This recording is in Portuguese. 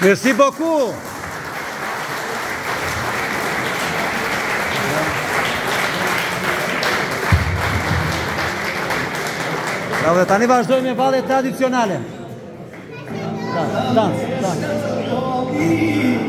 Merci beaucoup. Bravo, tani vazhdojmë me valle tradicionale. Dans, dans, dans.